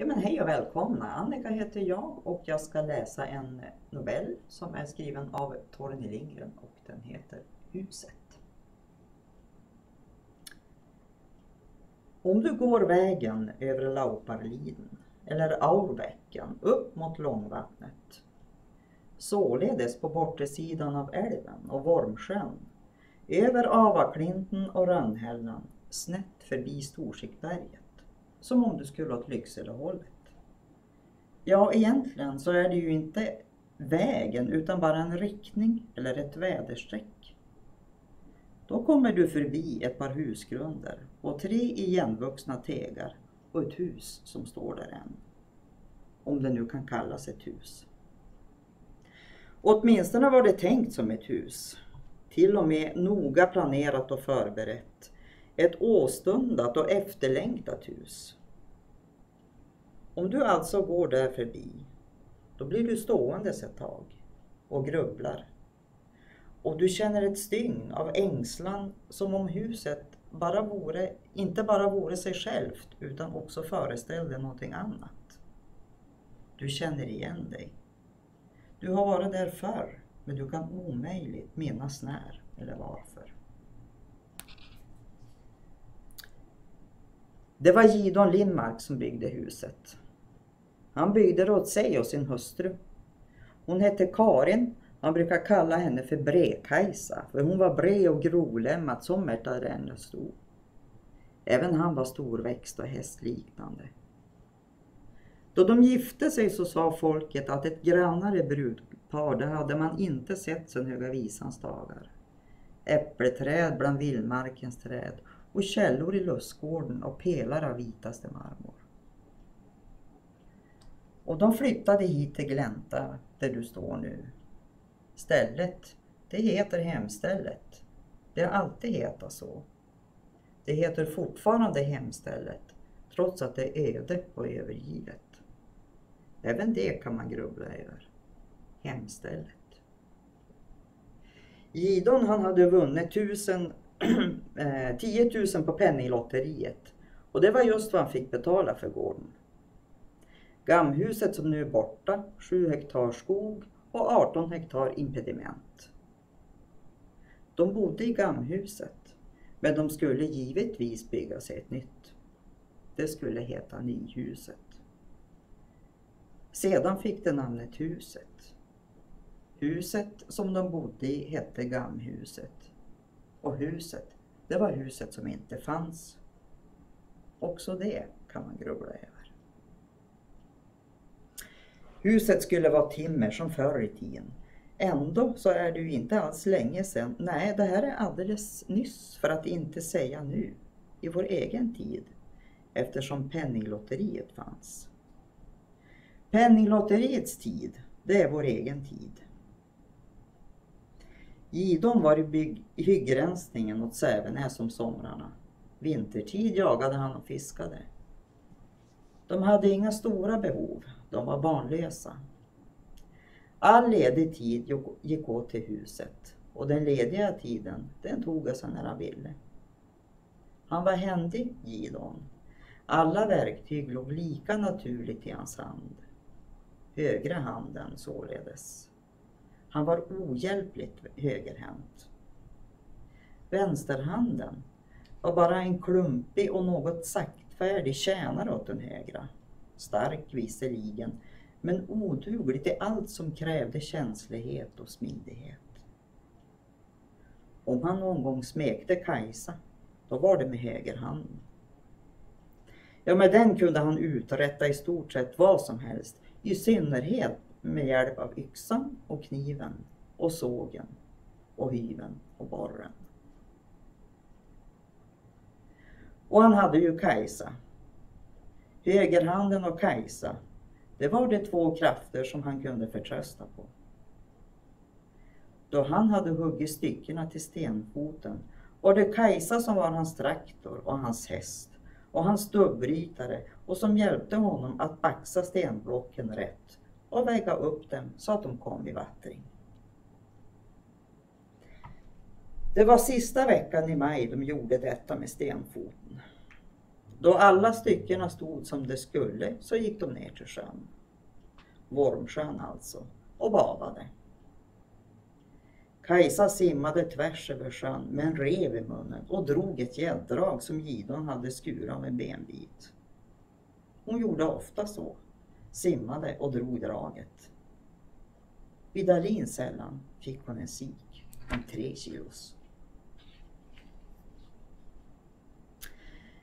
Ja, men hej och välkomna! Annika heter jag och jag ska läsa en novell som är skriven av Torgny Lindgren och den heter Huset. Om du går vägen över Lauparliden eller Aurbäcken upp mot Långvattnet således på bortesidan av älven och Vormsjön över Avaklinten och Rönnhällan snett förbi Storsikberget som om du skulle åt Lyckselehållet. Ja, egentligen så är det ju inte vägen utan bara en riktning eller ett väderstreck. Då kommer du förbi ett par husgrunder och tre igenvuxna tegar och ett hus som står där än. Om det nu kan kallas ett hus. Åtminstone var det tänkt som ett hus. Till och med noga planerat och förberett ett åstundat och efterlängtat hus. Om du alltså går där förbi, då blir du ståendes ett tag och grubblar. Och du känner ett stygn av ängslan som om huset bara vore, inte bara vore sig självt utan också föreställde någonting annat. Du känner igen dig. Du har varit där förr, men du kan omöjligt minnas när eller varför. Det var Gidon Lindmark som byggde huset. Han byggde det åt sig och sin hustru. Hon hette Karin. Man brukar kalla henne för Brekajsa, för hon var bred och grolämmad som Märta Renne stod. Även han var storväxt och hästliknande. Då de gifte sig så sa folket att ett grannare brudpar, det hade man inte sett sedan Höga Visans dagar. Äppelträd bland vildmarkens träd och källor i lustgården och pelare av vitaste marmor. Och de flyttade hit till Glänta, där du står nu. Stället, det heter Hemstället. Det har alltid hetat så. Det heter fortfarande Hemstället, trots att det är öde och övergivet. Även det kan man grubbla över. Hemstället. Gidon han hade vunnit tusen Eh, 10 000 på penninglotteriet. Och det var just vad han fick betala för gården. Gamhuset som nu är borta, 7 hektar skog och 18 hektar impediment. De bodde i Gamhuset, men de skulle givetvis bygga sig ett nytt. Det skulle heta Nyhuset. Sedan fick det namnet Huset. Huset som de bodde i hette Gamhuset och huset, det var huset som inte fanns. Också det kan man grubbla över. Huset skulle vara timmer som förr i tiden. Ändå så är det ju inte alls länge sedan. Nej, det här är alldeles nyss, för att inte säga nu, i vår egen tid, eftersom penninglotteriet fanns. Penninglotteriets tid, det är vår egen tid. Gidon var i, bygg, i hyggrensningen åt Sävenäs om somrarna. Vintertid jagade han och fiskade. De hade inga stora behov, de var barnlösa. All ledig tid gick åt till huset och den lediga tiden, den tog han sig när han ville. Han var händig, Gidon. Alla verktyg låg lika naturligt i hans hand. Högra handen således. Han var ohjälpligt högerhänt. Vänsterhanden var bara en klumpig och något saktfärdig tjänare åt den högra. Stark visserligen, men oduglig till allt som krävde känslighet och smidighet. Om han någon gång smekte Kajsa, då var det med högerhanden. Ja, med den kunde han uträtta i stort sett vad som helst, i synnerhet med hjälp av yxan och kniven och sågen och hyven och borren. Och han hade ju Kajsa. Högerhanden och Kajsa, det var de två krafter som han kunde förtrösta på. Då han hade huggit styckena till stenfoten var det Kajsa som var hans traktor och hans häst och hans dubbrytare och som hjälpte honom att baxa stenblocken rätt och väga upp dem så att de kom i vattring. Det var sista veckan i maj de gjorde detta med stenfoten. Då alla styckena stod som de skulle så gick de ner till sjön. Vormsjön alltså, och badade. Kajsa simmade tvärs över sjön med en rev i munnen och drog ett gäddrag som Gidon hade skurat med benbit. Hon gjorde ofta så, simmade och drog draget. Vid Dahlinsällan fick hon en sik om tre kilos.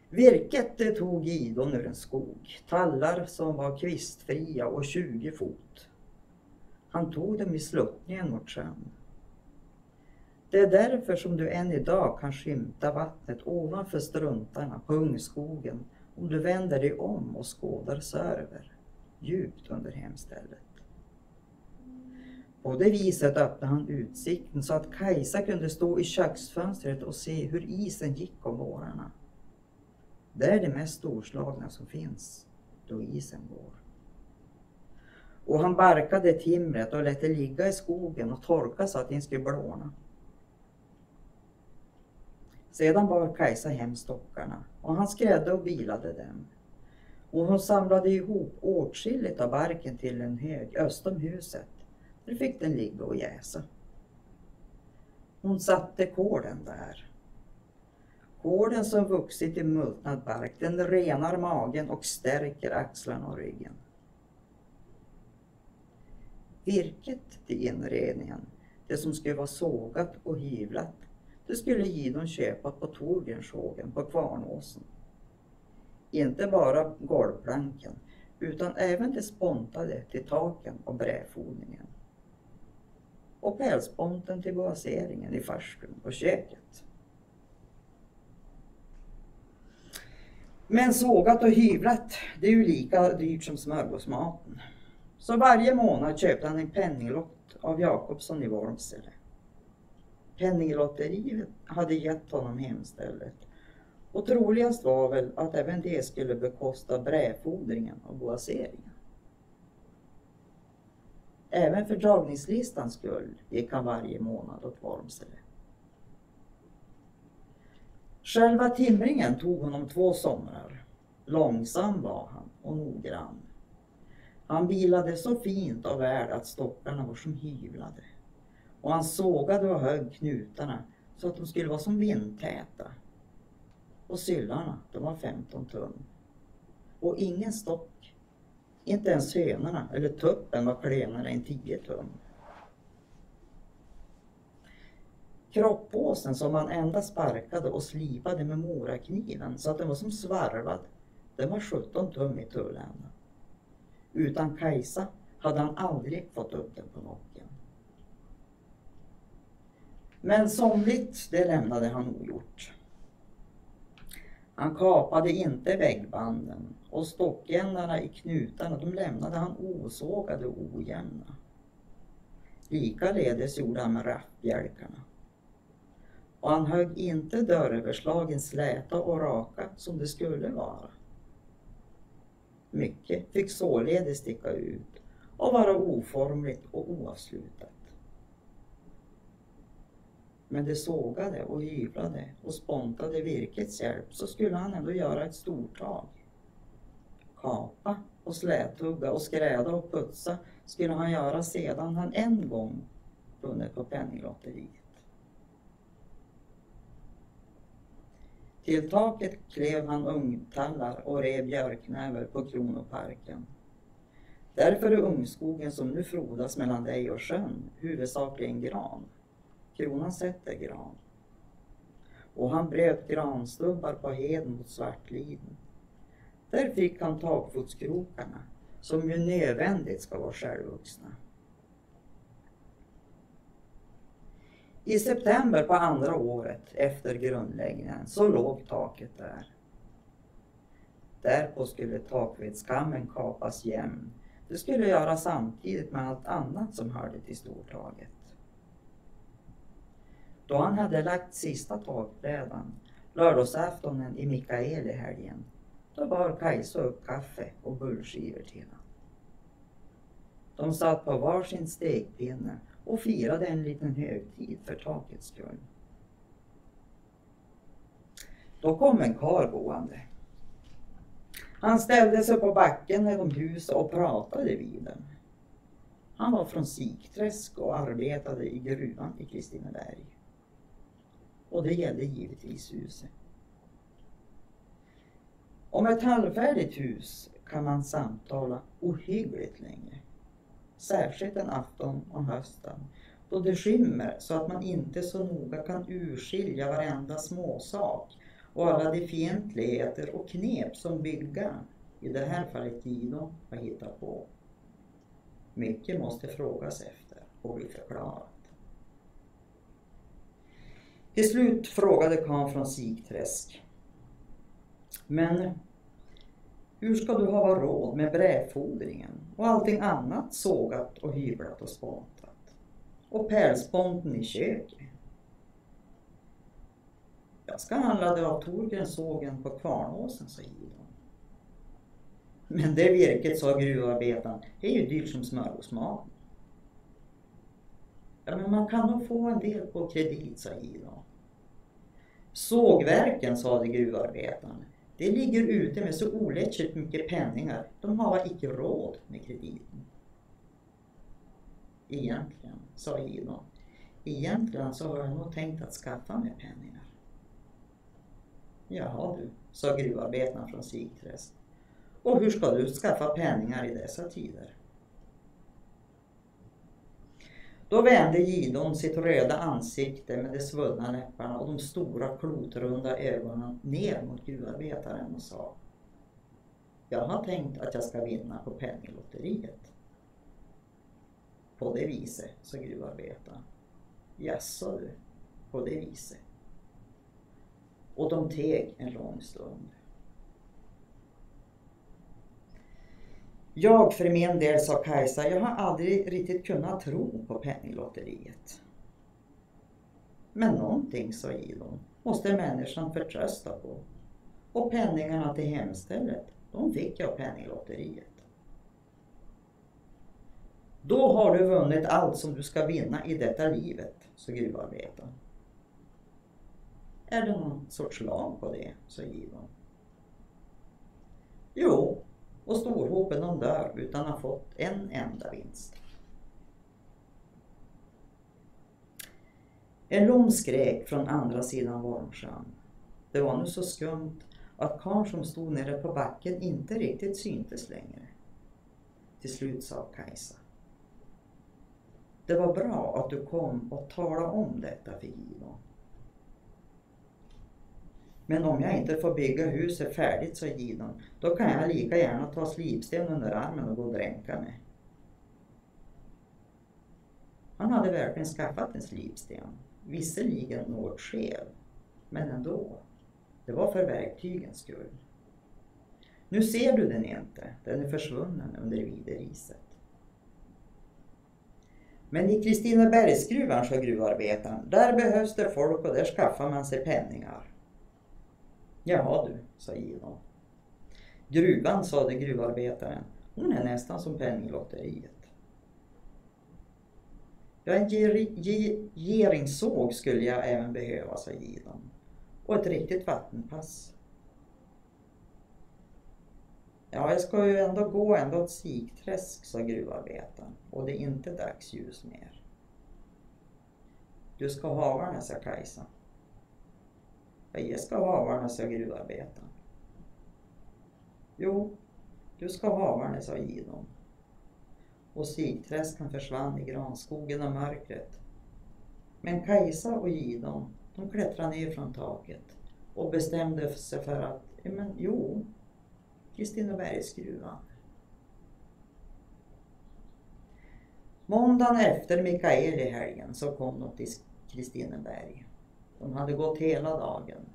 Virket det tog Idon ur en skog, tallar som var kvistfria och 20 fot. Han tog dem i sluttningen mot sjön. Det är därför som du än idag kan skymta vattnet ovanför struntarna på ungskogen om du vänder dig om och skådar söver, djupt under hemstället. På det viset öppnade han utsikten så att Kajsa kunde stå i köksfönstret och se hur isen gick om vårarna. Det är det mest storslagna som finns, då isen går. Och han barkade timret och lät det ligga i skogen och torka så att det inte skulle blåna. Sedan bar Kajsa hem stockarna och han skrädde och bilade dem. Och hon samlade ihop åtskilligt av barken till en hög öst om huset. Där fick den ligga och jäsa. Hon satte kålen där. Kålen som vuxit i multnad bark, den renar magen och stärker axlarna och ryggen. Virket till inredningen, det som skulle vara sågat och hyvlat, det skulle Gidon köpa på Torbjörnshågen på Kvarnåsen. Inte bara golvplanken utan även det spontade till taken och brädfodringen. Och pälsponten till boaseringen i farstun och köket. Men sågat och hyvlat, det är ju lika dyrt som smörgåsmaten. Så varje månad köpte han en penninglott av Jakobsson i Vormsele. Penninglotteriet hade gett honom hemstället och troligast var väl att även det skulle bekosta brädfodringen och boaseringen. Även för dragningslistans skull gick han varje månad åt Vormsele. Själva timringen tog honom två somrar. Långsam var han och noggrann. Han bilade så fint och väl att stockarna var som hyvlade och han sågade och högg knutarna så att de skulle vara som vindtäta. Och syllarna, de var 15 tum. Och ingen stock, inte ens hönorna eller tuppen var klenare än 10 tum. Kroppåsen som han endast sparkade och slipade med morakniven så att den var som svarvad, den var 17 tum i tulländan. Utan Kajsa hade han aldrig fått upp den på nocken. Men somligt, det lämnade han ogjort. Han kapade inte väggbanden och stockändarna i knutarna, de lämnade han osågade och ojämna. Likaledes gjorde han med raffbjälkarna. Och han högg inte dörröverslagen släta och raka som det skulle vara. Mycket fick således sticka ut och vara oformligt och oavslutat. Men det sågade och hyvlade och spontade virkets hjälp så skulle han ändå göra ett stortag. Kapa och släthugga och skräda och putsa skulle han göra sedan han en gång vunnit på Penninglotteriet. Till taket klev han ungtallar och rev björknäver på Kronoparken. Därför är ungskogen som nu frodas mellan dig och sjön huvudsakligen gran. Kronan sätter gran. Och han bröt granstubbar på heden mot Svartliden. Där fick han takfotskrokarna, som ju nödvändigt ska vara självvuxna. I september på andra året efter grundläggningen så låg taket där. Därpå skulle takvedskammen kapas jämn. Det skulle göras samtidigt med allt annat som hörde till stortaget. Då han hade lagt sista takbrädan, lördagsaftonen i Mikael i helgen, då bar Kajsa upp kaffe och bullskivor till honom. De satt på varsin stekpinne och firade en liten högtid för takets skull. Då kom en karl gående. Han ställde sig på backen när de och pratade vid dem. Han var från Sikträsk och arbetade i gruvan i Kristineberg. Och det gällde givetvis huset. Om ett halvfärdigt hus kan man samtala ohyggligt länge. Särskilt en afton om hösten då det skymmer så att man inte så noga kan urskilja varenda småsak och alla de fientligheter och knep som byggaren, i det här fallet Dino, har hittat på. Mycket måste frågas efter och bli förklarat. Till slut frågade karln från Sigträsk. Men hur ska du ha råd med brädfodringen och allting annat sågat och hyvlat och spontat? Och pärlsponten i köket? Jag ska handla det av Torgren sågen på Kvarnåsen, sa Gidon. Men det virket, sa gruvarbetaren, är ju dyrt som smörgåsmaten. Ja, men man kan nog få en del på kredit, sa Gidon. Sågverken, sade gruvarbetaren, det ligger ute med så olättigt mycket penningar. De har icke råd med krediten. Egentligen, sa Gino, egentligen så har jag nog tänkt att skaffa mig penningar. Jaha du, sa gruvarbetaren från Sigträsk. Och hur ska du skaffa penningar i dessa tider? Då vände Gidon sitt röda ansikte med de svullna läpparna och de stora klotrunda ögonen ner mot gruvarbetaren och sa Jag har tänkt att jag ska vinna på penninglotteriet. På det viset, sa gruvarbetaren. Jaså du, på det viset. Och de teg en lång stund. Jag för min del, sa Kajsa, jag har aldrig riktigt kunnat tro på penninglotteriet. Men någonting, sa Ilon, måste människan förtrösta på. Och penningarna till hemstället, de fick jag av penninglotteriet. Då har du vunnit allt som du ska vinna i detta livet, sa gruvarbetaren. Är det någon sorts lag på det, sa Givon. Jo, och storhopen de dör utan att ha fått en enda vinst. En lom skrek från andra sidan Vormsjön. Det var nu så skumt att karln som stod nere på backen inte riktigt syntes längre. Till slut sa Kajsa. Det var bra att du kom och talade om detta för Gino. Men om jag inte får bygga huset färdigt, sa Gidon, då kan jag lika gärna ta slipsten under armen och gå och dränka mig. Han hade verkligen skaffat en slipsten, visserligen något skev, men ändå. Det var för verktygens skull. Nu ser du den inte, den är försvunnen under videriset. Men i Kristinebergsgruvan, sa gruvarbetaren, där behövs det folk och där skaffar man sig penningar. Jaha du, sa Ivan. Gruvan, sade gruvarbetaren. Hon är nästan som penninglotteriet. Ja, en geringssåg skulle jag även behöva, sa Gidon. Och ett riktigt vattenpass. Ja, jag ska ju ändå gå ända åt Sikträsk, sa gruvarbetaren. Och det är inte dagsljus mer. Du ska ha den, sa Kajsa. Jag ska havarna, sa gruvarbetaren. Jo, du ska havarna, sa Gidon. Och Sigträskan försvann i granskogen och mörkret. Men Kajsa och Gidon, de klättrade ner från taket och bestämde sig för att, men jo, Kristinebergsgruvan. Måndagen efter Mikael i helgen så kom de till Kristineberg. De hade gått hela dagen.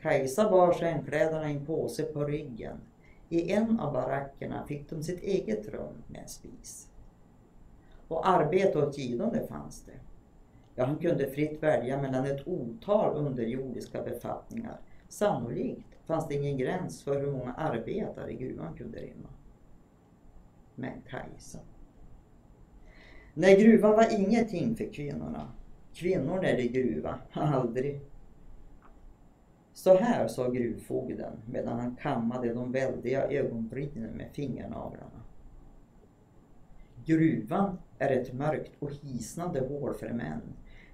Kajsa bar skänkläderna i en påse på ryggen. I en av barackerna fick de sitt eget rum med en spis. Och arbete åt givande fanns det. Ja, han kunde fritt välja mellan ett otal underjordiska befattningar. Sannolikt fanns det ingen gräns för hur många arbetare gruvan kunde rymma. Men Kajsa. Nej, gruvan var ingenting för kvinnorna. Kvinnor är i gruva, aldrig. Så här sa gruvfogden medan han kammade de väldiga ögonbrynen med fingernaglarna. Gruvan är ett mörkt och hisnande hål för män.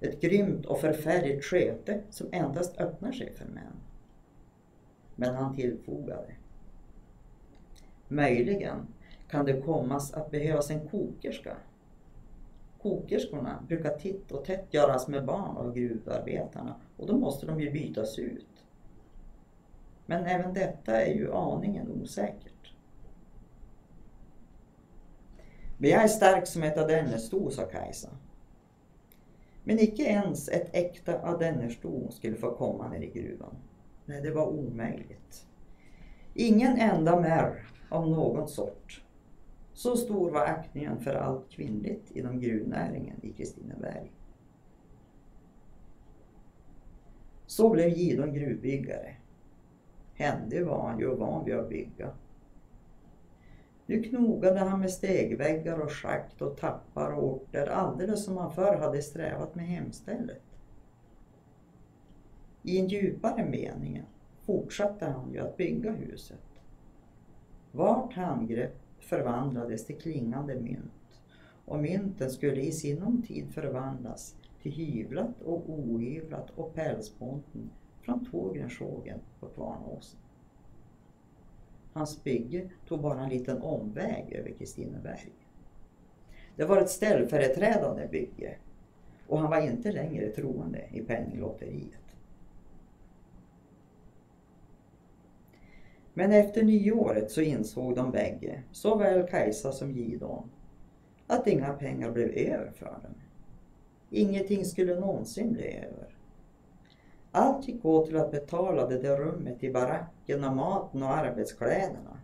Ett grymt och förfärligt sköte som endast öppnar sig för män. Men han tillfogade. Möjligen kan det kommas att behövas en kokerska. Kokerskorna brukar titt och tätt göras med barn av gruvarbetarna och då måste de ju bytas ut. Men även detta är ju aningen osäkert. Men jag är stark som ett adennersto, sa Kajsa. Men icke ens ett äkta adennersto skulle få komma ner i gruvan. Nej, det var omöjligt. Ingen enda märr av någon sort. Så stor var aktningen för allt kvinnligt inom gruvnäringen i Kristineberg. Så blev Gidon gruvbyggare. Händig var han ju och van vid att bygga. Nu knogade han med stegväggar och schakt och tappar och orter alldeles som han förr hade strävat med hemstället. I en djupare mening fortsatte han ju att bygga huset. Vart handgrepp förvandlades till klingande mynt och mynten skulle i sinom tid förvandlas till hyvlat och ohyvlat och pälsponten från Tågrensågen på Kvarnåsen. Hans bygge tog bara en liten omväg över Kristineberg. Det var ett ställföreträdande bygge och han var inte längre troende i penninglotteriet. Men efter nyåret så insåg de bägge, såväl Kajsa som Gidon, att inga pengar blev över för dem. Ingenting skulle någonsin bli över. Allt gick åt till att betala det där rummet i baracken och maten och arbetskläderna.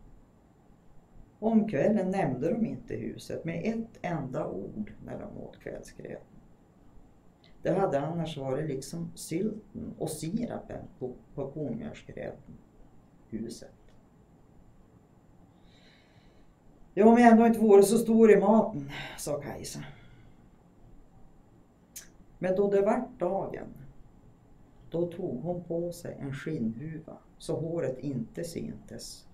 Om kvällen nämnde de inte huset med ett enda ord när de åt kvällsgröten. Det hade annars varit liksom sylten och sirapen på, på kornmjölsgröten, huset. Ja, om jag ändå inte vore så stor i maten, sa Kajsa. Men då det vart dagen, då tog hon på sig en skinnhuva så håret inte syntes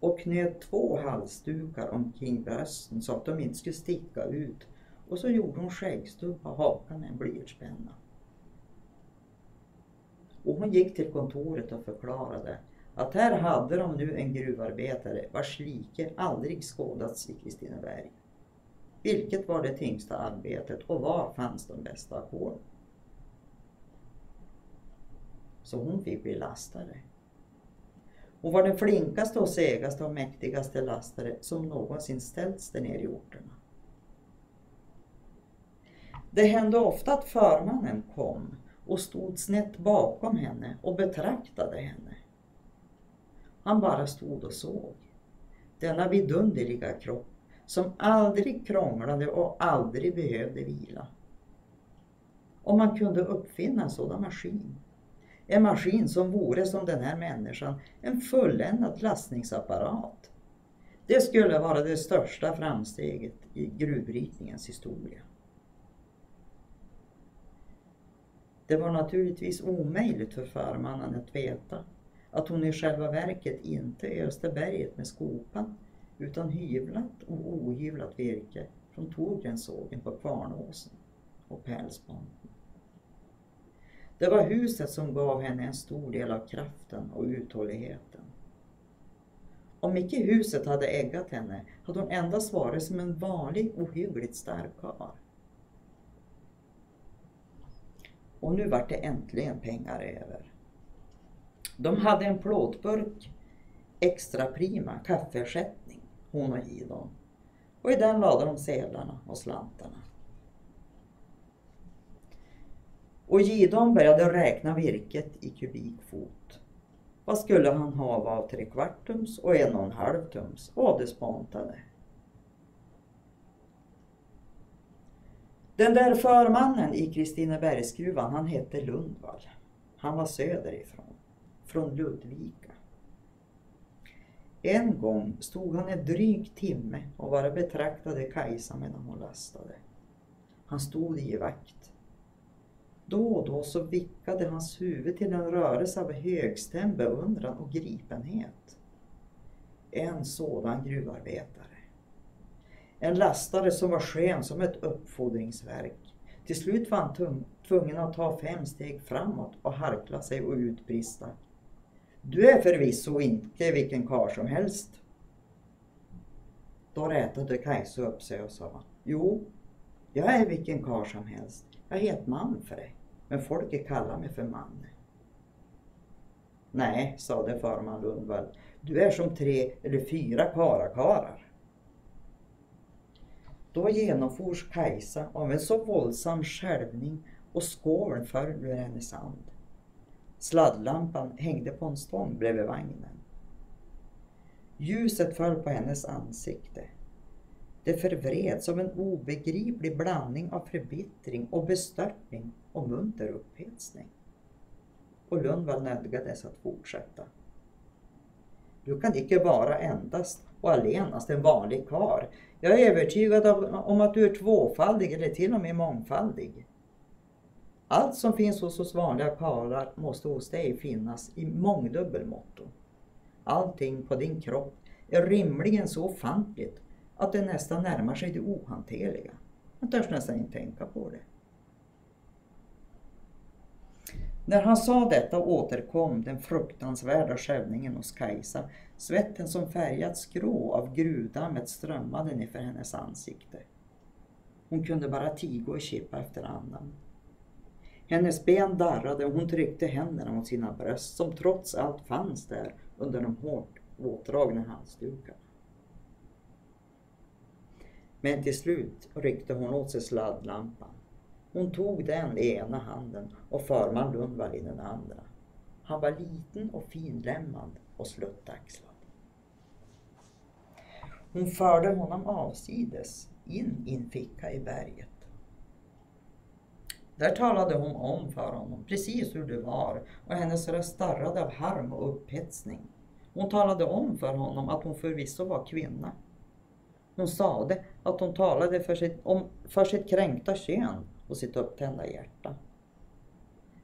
och knöt två halsdukar omkring brösten så att de inte skulle sticka ut och så gjorde hon skäggstubb på hakan med en blyertspenna. Och hon gick till kontoret och förklarade att här hade de nu en gruvarbetare vars like aldrig skådats i Kristineberg. Vilket var det tyngsta arbetet och var fanns de bästa ackorden? Så hon fick bli lastare. Hon var den flinkaste och segaste och mäktigaste lastare som någonsin ställts där nere i orterna. Det hände ofta att förmannen kom och stod snett bakom henne och betraktade henne. Han bara stod och såg. Denna vidunderliga kropp som aldrig krånglade och aldrig behövde vila. Om man kunde uppfinna en sådan maskin. En maskin som vore som den här människan, en fulländad lastningsapparat. Det skulle vara det största framsteget i gruvbrytningens historia. Det var naturligtvis omöjligt för förmannen att veta att hon i själva verket inte öste berget med skopan utan hyvlat och ohyvlat virke från Torgrensågen på Kvarnåsen och Pälsponten. Det var huset som gav henne en stor del av kraften och uthålligheten. Om icke huset hade äggat henne hade hon endast varit som en vanlig ohyggligt stark karl. Och nu vart det äntligen pengar över. De hade en plåtburk extra prima kaffeersättning, hon och Gidon. Och i den lade de sedlarna och slantarna. Och Gidon började räkna virket i kubikfot. Vad skulle han ha av trekvartums och en och en halv tums? Och det spontade. Den där förmannen i Kristinebergsgruvan, han hette Lundvall. Han var söderifrån från Ludvika. En gång stod han en dryg timme och bara betraktade Kajsa medan hon lastade. Han stod i vakt. Då och då så vickade hans huvud till en rörelse av högstämd beundran och gripenhet. En sådan gruvarbetare. En lastare som var skön som ett uppfordringsverk. Till slut var han tvungen att ta fem steg framåt och harkla sig och utbrista. Du är förvisso inte vilken karl som helst. Då rätade Kajsa upp sig och sa Jo, jag är vilken karl som helst. Jag heter Manfred, men folket kallar mig för Manne. Nej, sade farman Lundvall, du är som tre eller fyra karakarar. Då genomfors Kajsa av en så våldsam skälvning och skålen föll ur hennes hand. Sladdlampan hängde på en stång bredvid vagnen. Ljuset föll på hennes ansikte. Det förvreds av en obegriplig blandning av förbittring och bestörtning och munter upphetsning. Och Lundvall nödgades att fortsätta. Du kan icke vara endast och allenast en vanlig kar. Jag är övertygad om att du är tvåfaldig eller till och med mångfaldig. Allt som finns hos oss vanliga karlar måste hos dig finnas i mångdubbel måtto. Allting på din kropp är rimligen så ofantligt att det nästan närmar sig det ohanterliga. Man törs nästan inte tänka på det. När han sa detta återkom den fruktansvärda skövningen hos Kajsa. Svetten som färgats grå av gruvdammet strömmade ner för hennes ansikte. Hon kunde bara tiga och kippa efter andan. Hennes ben darrade och hon tryckte händerna mot sina bröst som trots allt fanns där under de hårt åtdragna halsdukarna. Men till slut ryckte hon åt sig sladdlampan. Hon tog den i ena handen och förman Lundvall i den andra. Han var liten och finlämmad och sluttaxlad. Hon förde honom avsides in i en ficka i berget. Där talade hon om för honom precis hur det var och hennes röst darrade av harm och upphetsning. Hon talade om för honom att hon förvisso var kvinna. Hon sade att hon talade för sitt, om, för sitt kränkta kön och sitt upptända hjärta.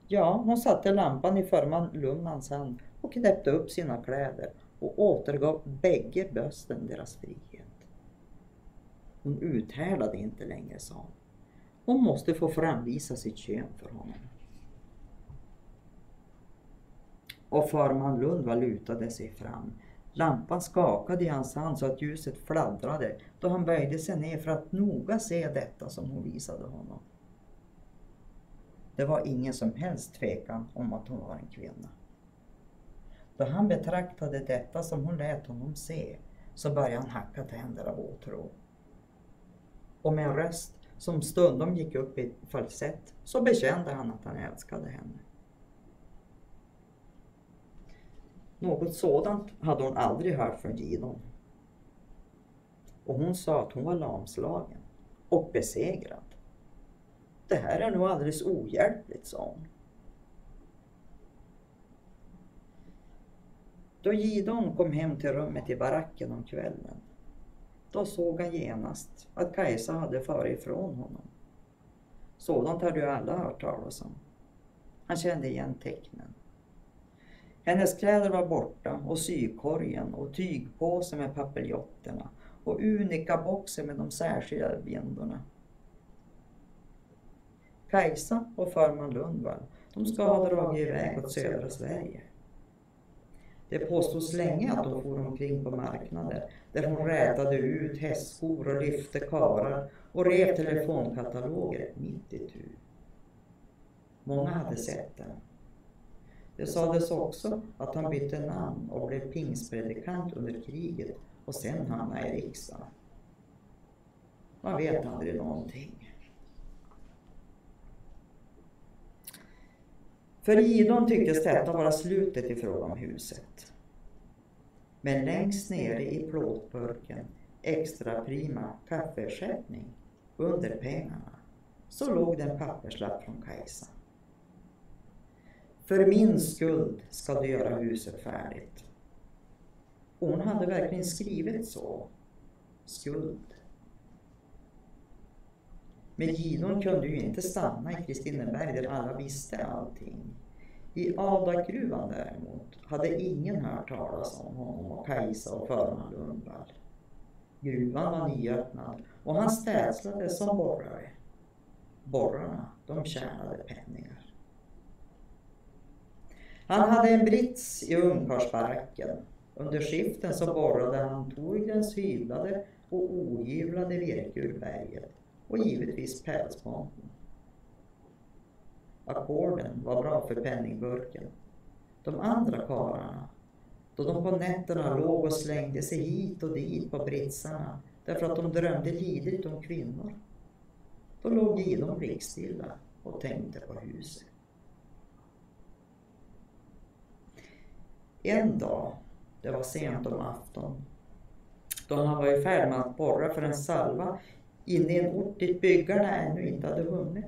Ja, hon satte lampan i förman Lummans hand och knäppte upp sina kläder och återgav bägge bösten deras frihet. Hon uthärdade inte längre, sa hon. Hon måste få framvisa sitt kön för honom. Och förman Lundvall lutade sig fram. Lampan skakade i hans hand så att ljuset fladdrade då han böjde sig ner för att noga se detta som hon visade honom. Det var ingen som helst tvekan om att hon var en kvinna. Då han betraktade detta som hon lät honom se så började han hacka tänder av åtrå. Och med en röst som stundom gick upp i falsett så bekände han att han älskade henne. Något sådant hade hon aldrig hört från Gidon. Och hon sa att hon var lamslagen och besegrad. Det här är nog alldeles ohjälpligt, sa hon. Då Gidon kom hem till rummet i baracken om kvällen, då såg han genast att Kajsa hade farit ifrån honom. Sådant hade ju alla hört talas om. Han kände igen tecknen. Hennes kläder var borta och sykorgen och tygpåsen med papiljotterna och unika-boxen med de särskilda bindorna. Kajsa och förman Lundvall, de ska ha dragit iväg åt södra Sverige. Det påstås länge att hon for omkring på marknader där hon rätade ut hästskor och lyfte karar och rev telefonkataloger mitt i tu. Många hade sett den. Det sades också att han bytte namn och blev pingstpredikant under kriget och sen hamnade i riksdagen. Man vet aldrig någonting. För Gidon tycktes detta vara slutet i fråga om huset. Men längst nere i plåtburken, extra prima kaffeersättning, under pengarna, så låg det en papperslapp från Kajsa. För min skuld ska du göra huset färdigt. Hon hade verkligen skrivit så. Skuld. Men Gidon kunde ju inte stanna i Kristineberg där alla visste allting. I Adakgruvan däremot hade ingen hört talas om honom och Kajsa och förman Lundvall. Gruvan var nyöppnad och han städslade som borrare. Borrarna, de tjänade penningar. Han hade en brits i ungkarlsbaracken. Under skiften så borrade han Torgrens hyvlade och ohyvlade virke ur berget och givetvis pälsmaten. Ackorden var bra för penningburken. De andra karlarna, då de på nätterna låg och slängde sig hit och dit på britsarna därför att de drömde lidigt om kvinnor. Då låg Gidon blickstilla och tänkte på huset. En dag, det var sent om afton, då han var i färd med att borra för en salva inne i en ort dit byggarna ännu inte hade hunnit.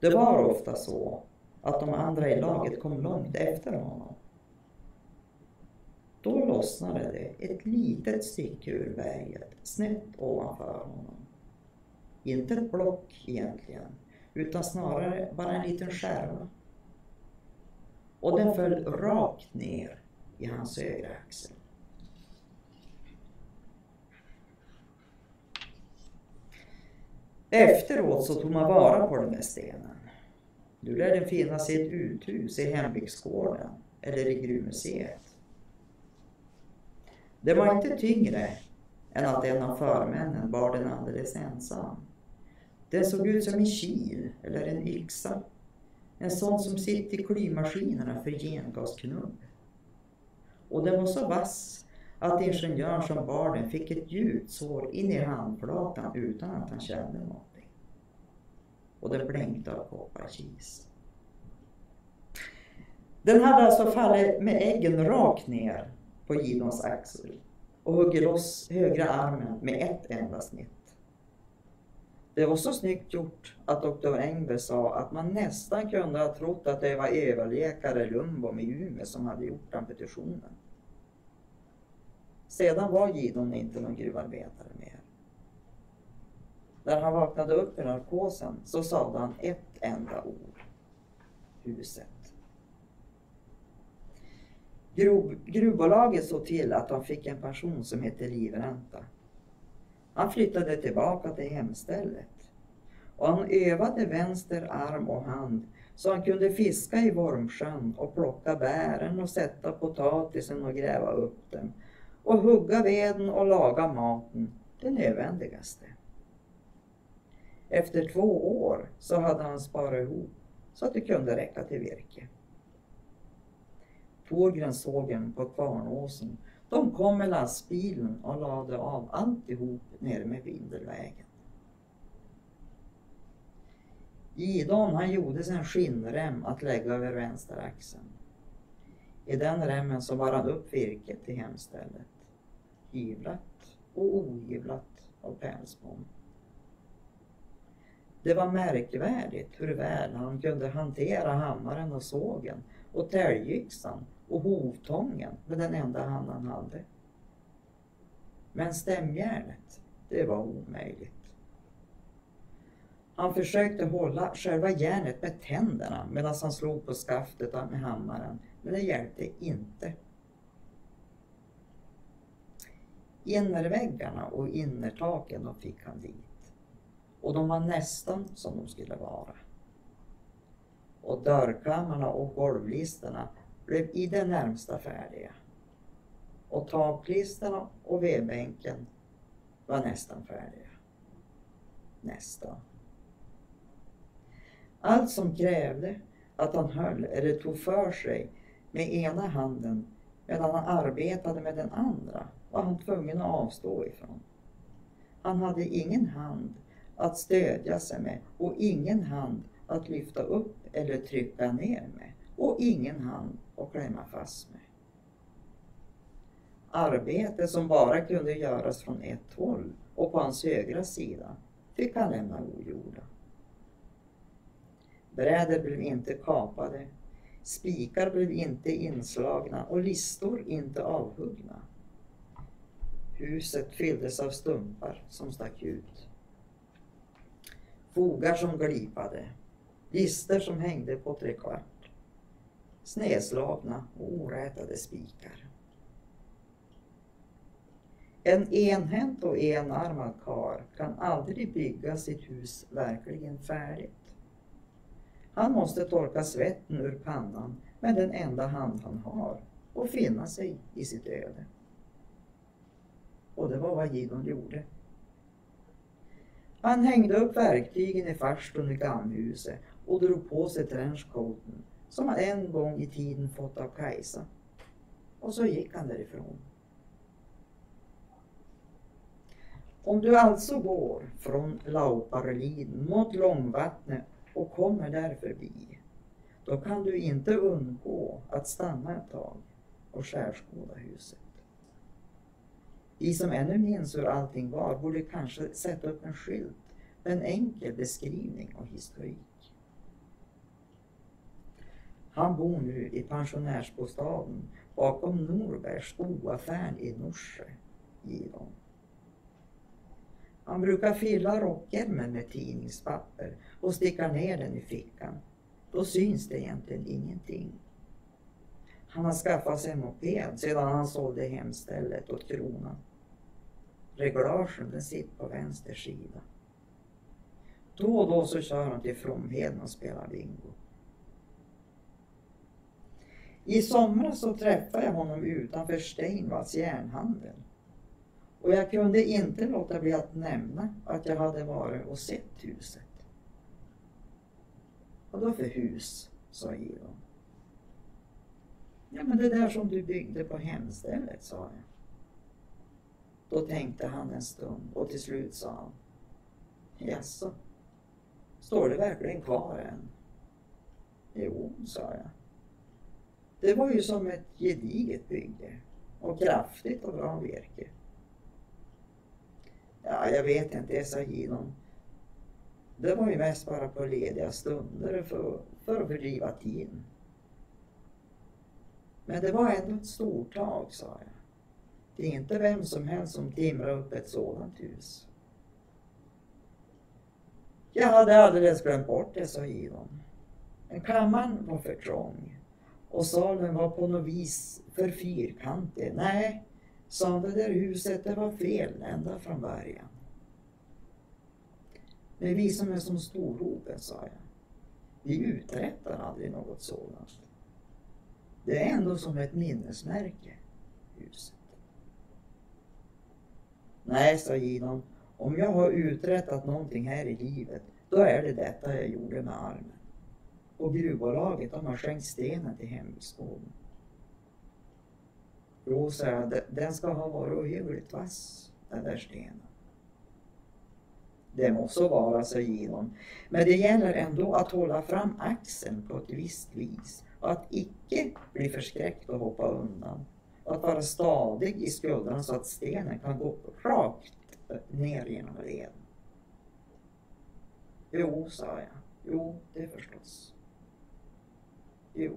Det var ofta så att de andra i laget kom långt efter honom. Då lossnade det ett litet stycke ur berget snett ovanför honom. Inte ett block egentligen, utan snarare bara en liten skärva. Och den föll rakt ner i hans högra axel. Efteråt så tog man vara på den där stenen. Nu lär den finnas i ett uthus i hembygdsgården eller i gruvmuseet. Det var inte tyngre än att en av förmännen bar den alldeles ensam. Den såg ut som en kil eller en yxa. En sån som sitter i klyvmaskinerna för gengasknubb. Och den var så vass att ingenjören som bar den fick ett djupt sår in i handflatan utan att han kände någonting. Och den blänkte av kopparkis. Den hade alltså fallit med äggen rakt ner på Gidons axel och huggit loss högra armen med ett enda snitt. Det var så snyggt gjort att doktor Engberg sa att man nästan kunde ha trott att det var överläkare Lundbom i Umeå som hade gjort amputationen. Sedan var Gidon inte någon gruvarbetare mer. När han vaknade upp i narkosen så sade han ett enda ord. Huset. Gruv, gruvbolaget såg till att han fick en pension som hette livränta. Han flyttade tillbaka till hemstället. Och han övade vänster arm och hand så han kunde fiska i Vormsjön och plocka bären och sätta potatisen och gräva upp dem och hugga veden och laga maten, det nödvändigaste. Efter två år så hade han sparat ihop så att det kunde räcka till virke. Torgrensågen på Kvarnåsen, de kom med lastbilen och lade av alltihop nere med Vindelvägen. Gidon han gjorde sig en skinnrem att lägga över vänster axeln. I den remmen så bar han upp virket till hemstället. Hyvlat och ohyvlat av pälsbom. Det var märkvärdigt hur väl han kunde hantera hammaren och sågen och täljyxan och hovtången med den enda hand han hade. Men stämjärnet, det var omöjligt. Han försökte hålla själva järnet med tänderna medan han slog på skaftet med hammaren, men det hjälpte inte. Innerväggarna och innertaken de fick han dit. Och de var nästan som de skulle vara. Och dörrkammarna och golvlisterna blev i det närmsta färdiga. Och taklisterna och vedbänken var nästan färdiga. Nästan. Allt som krävde att han höll eller tog för sig med ena handen medan han arbetade med den andra var han tvungen att avstå ifrån. Han hade ingen hand att stödja sig med och ingen hand att lyfta upp eller trycka ner med och ingen hand att klämma fast med. Arbete som bara kunde göras från ett håll och på hans högra sida fick han lämna ogjorda. Bräder blev inte kapade, spikar blev inte inslagna och listor inte avhuggna. Huset fylldes av stumpar som stack ut. fogar som glipade, lister som hängde på trekvart, snedslagna och orätade spikar. En enhänt och enarmad kar kan aldrig bygga sitt hus verkligen färdigt. Han måste torka svetten ur pannan med den enda hand han har och finna sig i sitt öde. Och det var vad Gidon gjorde. Han hängde upp verktygen i farstun i gammhuset och drog på sig trenchcoaten som han en gång i tiden fått av Kajsa. Och så gick han därifrån. Om du alltså går från Lauparliden mot Långvattnet och kommer där förbi, då kan du inte undgå att stanna ett tag och skärskåda huset. Vi som ännu minns hur allting var borde kanske sätta upp en skylt med en enkel beskrivning och historik. Han bor nu i pensionärsbostaden bakom Norbergs skoaffären i Norsjö, Gidon. Han brukar fylla rockärmen med tidningspapper och sticka ner den i fickan. Då syns det egentligen ingenting. Han har skaffat sig en moped sedan han sålde hemstället åt kronan. Reglagen den sitter på vänster sida. Då och då så kör han till Fromheden och spelar bingo. I somras så träffade jag honom utanför Steinvalls järnhandel. Och jag kunde inte låta bli att nämna att jag hade varit och sett huset. Vad då för hus? sa Ivan. Ja men det där som du byggde på hemstället, sa jag. Då tänkte han en stund och till slut sa han. Jaså, står det verkligen kvar än? Jo, sa jag. Det var ju som ett gediget bygge och kraftigt och bra virke. Ja, jag vet inte, sa Gidon. Det var ju mest bara på lediga stunder för, för att fördriva tiden. Men det var ändå ett stort tag, sa jag. Det är inte vem som helst som timrar upp ett sådant hus. Jag hade alldeles glömt bort det, sa Ivan. Men kammaren var för trång och salen var på något vis för fyrkantig. Nej, sa det där huset, det var fel ända från början. Men vi som är som Storhopen, sa jag, vi uträttar aldrig något sådant. Det är ändå som ett minnesmärke, huset. Nej, sa Gidon, om jag har uträttat någonting här i livet, då är det detta jag gjorde med armen. Och gruvbolaget, de har skänkt stenen till hembygdsgården. Jo, sa jag, den ska ha varit ohyggligt vass, den där stenen. Det må så vara, sa Ginon, men det gäller ändå att hålla fram axeln på ett visst vis och att icke bli förskräckt och hoppa undan. Och att vara stadig i skuldran så att stenen kan gå rakt ner genom leden. Jo, sa jag. Jo, det förstås. Jo.